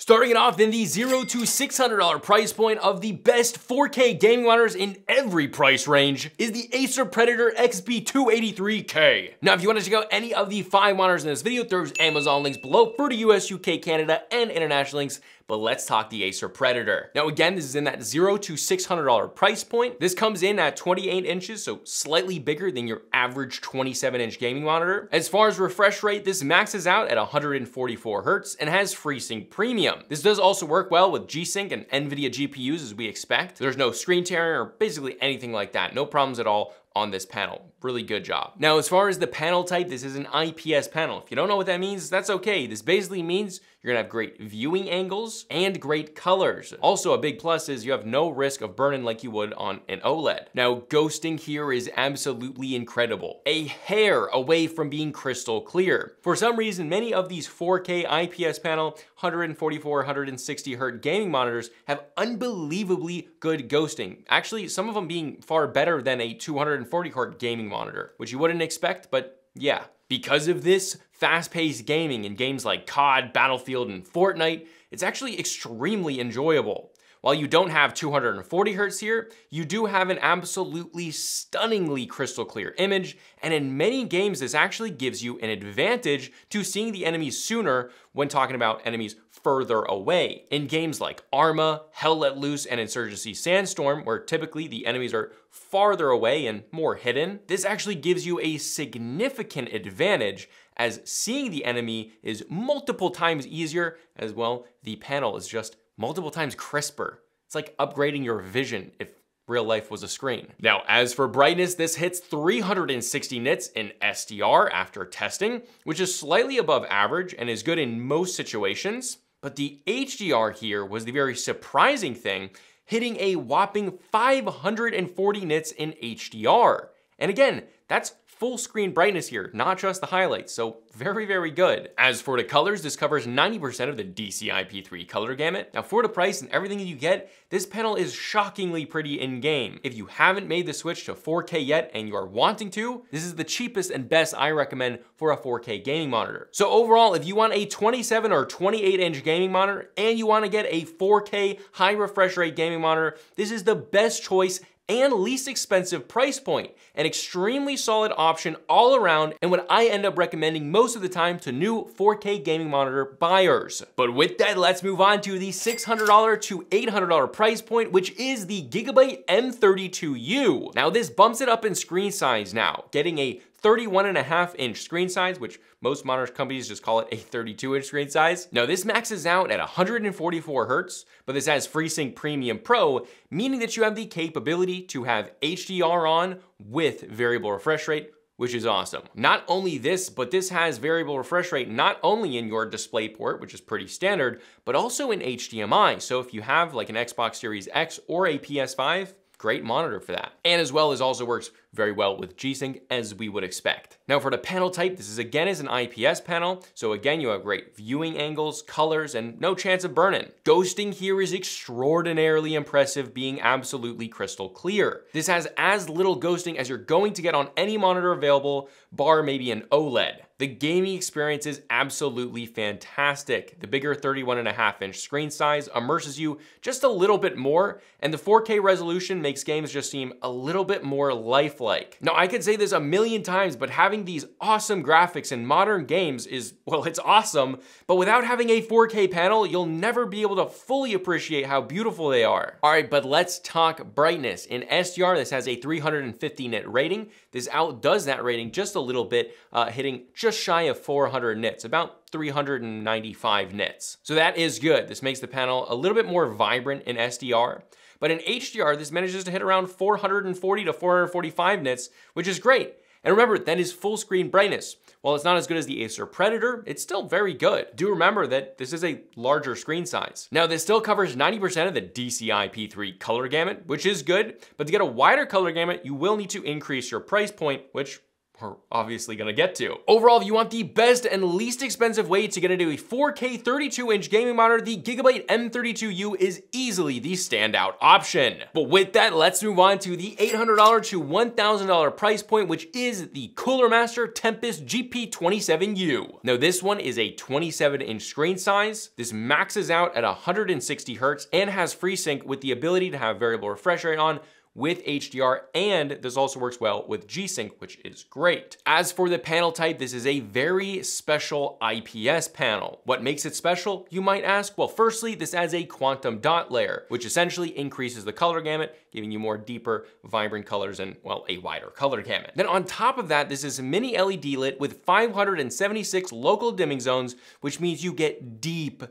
Starting it off in the zero to $600 price point of the best 4K gaming monitors in every price range is the Acer Predator XB283K. Now, if you want to check out any of the five monitors in this video, there's Amazon links below for the US, UK, Canada, and international links but let's talk the Acer Predator. Now again, this is in that zero to $600 price point. This comes in at 28 inches, so slightly bigger than your average 27 inch gaming monitor. As far as refresh rate, this maxes out at 144 Hertz and has FreeSync Premium. This does also work well with G-Sync and NVIDIA GPUs as we expect. There's no screen tearing or basically anything like that. No problems at all on this panel. Really good job. Now, as far as the panel type, this is an IPS panel. If you don't know what that means, that's okay. This basically means you're gonna have great viewing angles and great colors. Also, a big plus is you have no risk of burn-in like you would on an OLED. Now, ghosting here is absolutely incredible. A hair away from being crystal clear. For some reason, many of these 4K IPS panel, 144, 160 Hz gaming monitors have unbelievably good ghosting. Actually, some of them being far better than a 240 Hz gaming monitor, which you wouldn't expect, but yeah. Because of this fast-paced gaming in games like COD, Battlefield, and Fortnite, it's actually extremely enjoyable. While you don't have 240 hertz here, you do have an absolutely stunningly crystal clear image, and in many games this actually gives you an advantage to seeing the enemies sooner when talking about enemies further away. In games like Arma, Hell Let Loose, and Insurgency Sandstorm, where typically the enemies are farther away and more hidden, this actually gives you a significant advantage as seeing the enemy is multiple times easier, as well the panel is just multiple times crisper. It's like upgrading your vision if real life was a screen. Now, as for brightness, this hits 360 nits in SDR after testing, which is slightly above average and is good in most situations. But the HDR here was the very surprising thing, hitting a whopping 540 nits in HDR. And again, that's full screen brightness here, not just the highlights, so very, very good. As for the colors, this covers 90% of the DCI-P3 color gamut. Now for the price and everything you get, this panel is shockingly pretty in-game. If you haven't made the switch to 4K yet and you are wanting to, this is the cheapest and best I recommend for a 4K gaming monitor. So overall, if you want a 27 or 28 inch gaming monitor and you wanna get a 4K high refresh rate gaming monitor, this is the best choice and least expensive price point. An extremely solid option all around and what I end up recommending most of the time to new 4K gaming monitor buyers. But with that, let's move on to the $600 to $800 price point, which is the Gigabyte M32U. Now this bumps it up in screen size now, getting a 31 and a half inch screen size, which most monitor companies just call it a 32 inch screen size. Now this maxes out at 144 Hertz, but this has FreeSync Premium Pro, meaning that you have the capability to have HDR on with variable refresh rate, which is awesome. Not only this, but this has variable refresh rate not only in your display port, which is pretty standard, but also in HDMI. So if you have like an Xbox Series X or a PS5, great monitor for that. And as well as also works very well with G-Sync as we would expect. Now for the panel type, this is again is an IPS panel. So again, you have great viewing angles, colors, and no chance of burn-in. Ghosting here is extraordinarily impressive, being absolutely crystal clear. This has as little ghosting as you're going to get on any monitor available, bar maybe an OLED. The gaming experience is absolutely fantastic. The bigger 31 and a half inch screen size immerses you just a little bit more, and the 4K resolution makes games just seem a little bit more lifelike. Now, I could say this a million times, but having these awesome graphics in modern games is, well, it's awesome, but without having a 4K panel, you'll never be able to fully appreciate how beautiful they are. All right, but let's talk brightness. In SDR, this has a 350 nit rating. This outdoes that rating just a little bit, uh, hitting just just shy of 400 nits, about 395 nits. So that is good. This makes the panel a little bit more vibrant in SDR. But in HDR, this manages to hit around 440 to 445 nits, which is great. And remember, that is full screen brightness. While it's not as good as the Acer Predator, it's still very good. Do remember that this is a larger screen size. Now, this still covers 90% of the DCI P3 color gamut, which is good, but to get a wider color gamut, you will need to increase your price point, which we're obviously gonna get to. Overall, if you want the best and least expensive way to get into a 4K 32-inch gaming monitor, the Gigabyte M32U is easily the standout option. But with that, let's move on to the $800 to $1,000 price point, which is the Cooler Master Tempest GP27U. Now this one is a 27 inch screen size. This maxes out at 160 Hertz and has FreeSync with the ability to have variable refresh rate on with HDR, and this also works well with G-Sync, which is great. As for the panel type, this is a very special IPS panel. What makes it special, you might ask? Well, firstly, this adds a quantum dot layer, which essentially increases the color gamut, giving you more deeper, vibrant colors and, well, a wider color gamut. Then on top of that, this is mini LED lit with 576 local dimming zones, which means you get deep,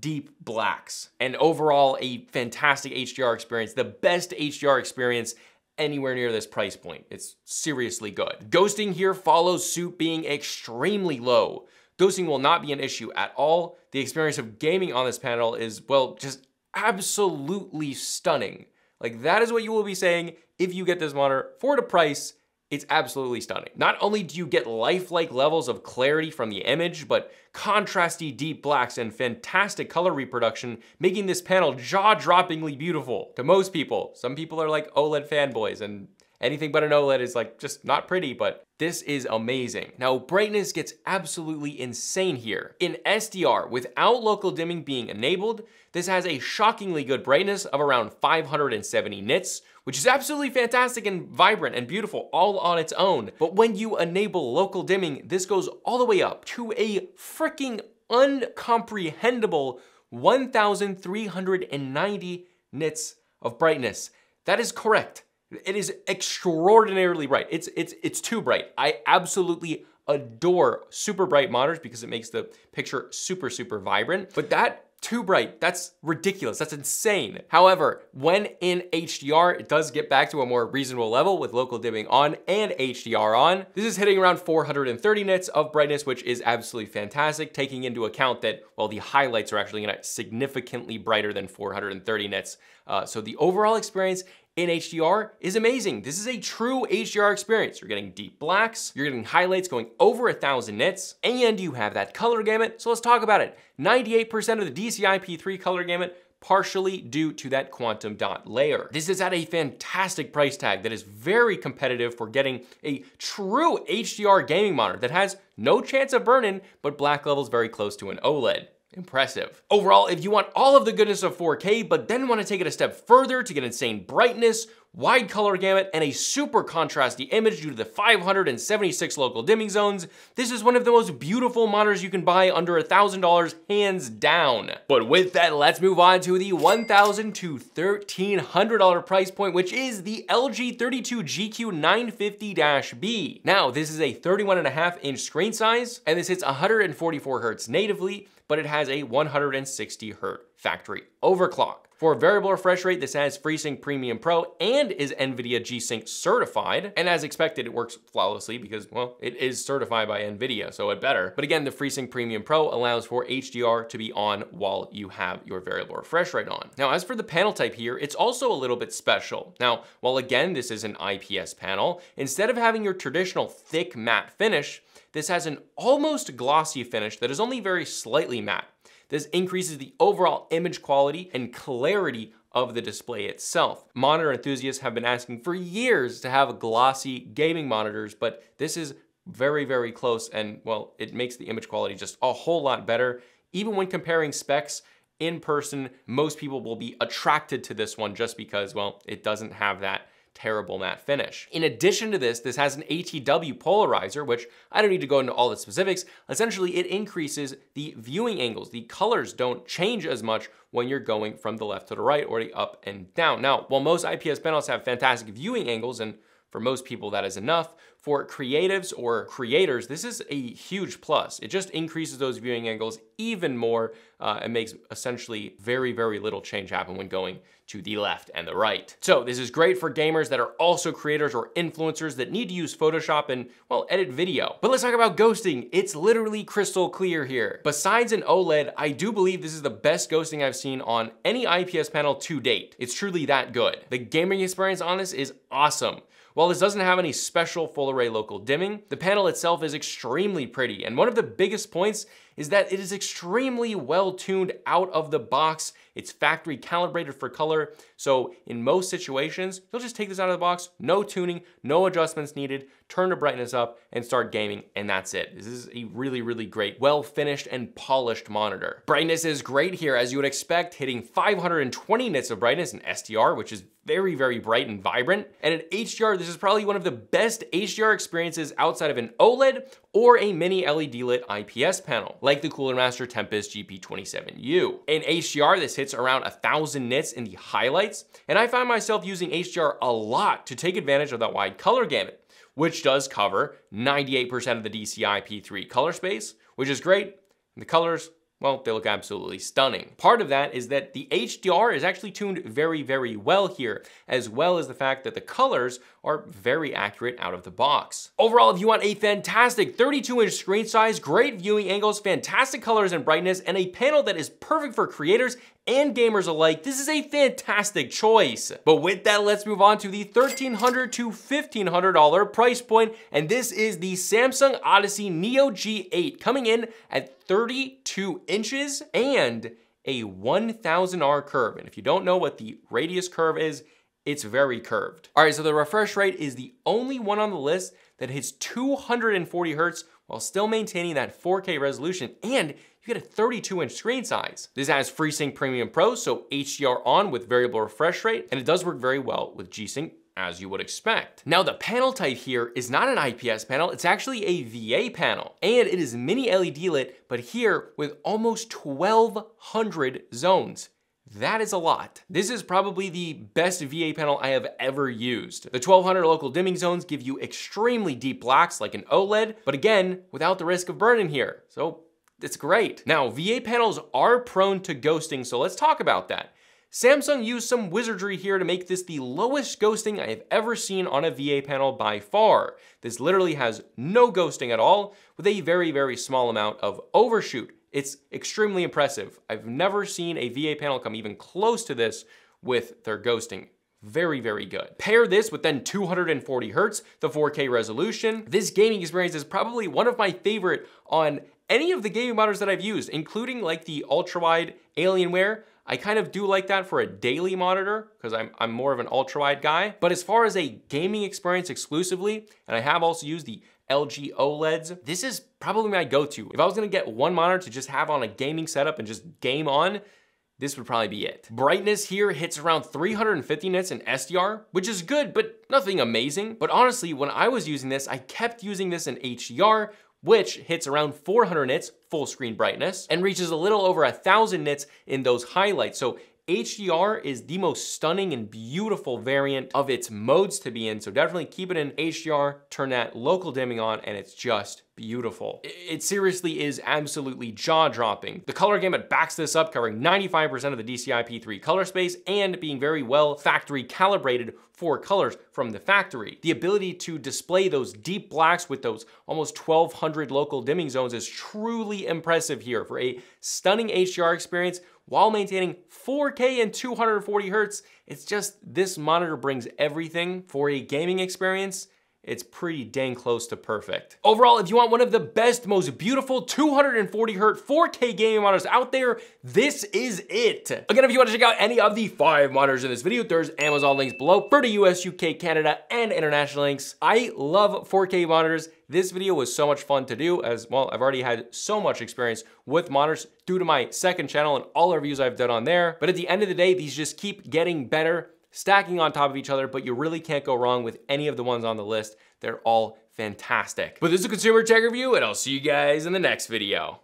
deep blacks. And overall, a fantastic HDR experience, the best HDR experience anywhere near this price point. It's seriously good. Ghosting here follows suit being extremely low. Ghosting will not be an issue at all. The experience of gaming on this panel is, well, just absolutely stunning. Like that is what you will be saying if you get this monitor for the price it's absolutely stunning. Not only do you get lifelike levels of clarity from the image, but contrasty deep blacks and fantastic color reproduction, making this panel jaw-droppingly beautiful to most people. Some people are like OLED fanboys and anything but an OLED is like just not pretty, but this is amazing. Now, brightness gets absolutely insane here. In SDR, without local dimming being enabled, this has a shockingly good brightness of around 570 nits, which is absolutely fantastic and vibrant and beautiful all on its own. But when you enable local dimming, this goes all the way up to a freaking uncomprehendable 1,390 nits of brightness. That is correct. It is extraordinarily bright. It's, it's, it's too bright. I absolutely adore super bright monitors because it makes the picture super, super vibrant. But that too bright. That's ridiculous. That's insane. However, when in HDR, it does get back to a more reasonable level with local dimming on and HDR on. This is hitting around 430 nits of brightness, which is absolutely fantastic, taking into account that, well, the highlights are actually gonna significantly brighter than 430 nits. Uh, so the overall experience in HDR is amazing. This is a true HDR experience. You're getting deep blacks, you're getting highlights going over a thousand nits, and you have that color gamut. So let's talk about it. 98% of the DCI-P3 color gamut partially due to that quantum dot layer. This is at a fantastic price tag that is very competitive for getting a true HDR gaming monitor that has no chance of burn-in, but black levels very close to an OLED. Impressive. Overall, if you want all of the goodness of 4K, but then want to take it a step further to get insane brightness, wide color gamut, and a super contrasty image due to the 576 local dimming zones, this is one of the most beautiful monitors you can buy under $1,000 hands down. But with that, let's move on to the 1,000 to $1,300 price point, which is the LG 32GQ950-B. Now, this is a 31 and a half inch screen size, and this hits 144 hertz natively, but it has a 160 hertz factory overclock. For variable refresh rate, this has FreeSync Premium Pro and is NVIDIA G-Sync certified. And as expected, it works flawlessly because, well, it is certified by NVIDIA, so it better. But again, the FreeSync Premium Pro allows for HDR to be on while you have your variable refresh rate on. Now, as for the panel type here, it's also a little bit special. Now, while again, this is an IPS panel, instead of having your traditional thick matte finish, this has an almost glossy finish that is only very slightly matte. This increases the overall image quality and clarity of the display itself. Monitor enthusiasts have been asking for years to have glossy gaming monitors, but this is very, very close and well, it makes the image quality just a whole lot better. Even when comparing specs in person, most people will be attracted to this one just because, well, it doesn't have that terrible matte finish. In addition to this, this has an ATW polarizer, which I don't need to go into all the specifics. Essentially, it increases the viewing angles. The colors don't change as much when you're going from the left to the right or the up and down. Now, while most IPS panels have fantastic viewing angles, and for most people that is enough, for creatives or creators, this is a huge plus. It just increases those viewing angles even more uh, and makes essentially very, very little change happen when going to the left and the right. So this is great for gamers that are also creators or influencers that need to use Photoshop and, well, edit video. But let's talk about ghosting. It's literally crystal clear here. Besides an OLED, I do believe this is the best ghosting I've seen on any IPS panel to date. It's truly that good. The gaming experience on this is awesome. While this doesn't have any special full array local dimming, the panel itself is extremely pretty, and one of the biggest points is that it is extremely well tuned out of the box. It's factory calibrated for color. So in most situations, you'll just take this out of the box, no tuning, no adjustments needed, turn the brightness up and start gaming and that's it. This is a really, really great, well finished and polished monitor. Brightness is great here as you would expect, hitting 520 nits of brightness in SDR, which is very, very bright and vibrant. And at HDR, this is probably one of the best HDR experiences outside of an OLED or a mini LED lit IPS panel, like the Cooler Master Tempest GP27U. In HDR, this hits around 1000 nits in the highlights, and I find myself using HDR a lot to take advantage of that wide color gamut which does cover 98% of the DCI P3 color space, which is great. The colors well, they look absolutely stunning. Part of that is that the HDR is actually tuned very, very well here, as well as the fact that the colors are very accurate out of the box. Overall, if you want a fantastic 32 inch screen size, great viewing angles, fantastic colors and brightness, and a panel that is perfect for creators and gamers alike, this is a fantastic choice. But with that, let's move on to the 1,300 to $1,500 price point, and this is the Samsung Odyssey Neo G8 coming in at 32 inches and a 1000R curve. And if you don't know what the radius curve is, it's very curved. All right, so the refresh rate is the only one on the list that hits 240 hertz while still maintaining that 4K resolution and you get a 32 inch screen size. This has FreeSync Premium Pro, so HDR on with variable refresh rate, and it does work very well with G-Sync as you would expect. Now the panel type here is not an IPS panel, it's actually a VA panel. And it is mini LED lit, but here with almost 1200 zones. That is a lot. This is probably the best VA panel I have ever used. The 1200 local dimming zones give you extremely deep blacks like an OLED, but again, without the risk of burn-in here. So it's great. Now, VA panels are prone to ghosting, so let's talk about that. Samsung used some wizardry here to make this the lowest ghosting I have ever seen on a VA panel by far. This literally has no ghosting at all, with a very, very small amount of overshoot. It's extremely impressive. I've never seen a VA panel come even close to this with their ghosting. Very, very good. Pair this with then 240 hertz, the 4K resolution. This gaming experience is probably one of my favorite on any of the gaming monitors that I've used, including like the ultra-wide Alienware. I kind of do like that for a daily monitor because I'm, I'm more of an ultra wide guy. But as far as a gaming experience exclusively, and I have also used the LG OLEDs, this is probably my go-to. If I was gonna get one monitor to just have on a gaming setup and just game on, this would probably be it. Brightness here hits around 350 nits in SDR, which is good, but nothing amazing. But honestly, when I was using this, I kept using this in HDR, which hits around 400 nits full screen brightness and reaches a little over a thousand nits in those highlights. So HDR is the most stunning and beautiful variant of its modes to be in, so definitely keep it in HDR, turn that local dimming on, and it's just beautiful. It seriously is absolutely jaw-dropping. The color gamut backs this up, covering 95% of the DCI P3 color space and being very well factory calibrated for colors from the factory. The ability to display those deep blacks with those almost 1200 local dimming zones is truly impressive here for a stunning HDR experience while maintaining 4K and 240 hertz. It's just this monitor brings everything for a gaming experience it's pretty dang close to perfect. Overall, if you want one of the best, most beautiful 240 hertz 4K gaming monitors out there, this is it. Again, if you want to check out any of the five monitors in this video, there's Amazon links below for the US, UK, Canada, and international links. I love 4K monitors. This video was so much fun to do as, well, I've already had so much experience with monitors due to my second channel and all the reviews I've done on there. But at the end of the day, these just keep getting better stacking on top of each other, but you really can't go wrong with any of the ones on the list. They're all fantastic. But this is a consumer tech review, and I'll see you guys in the next video.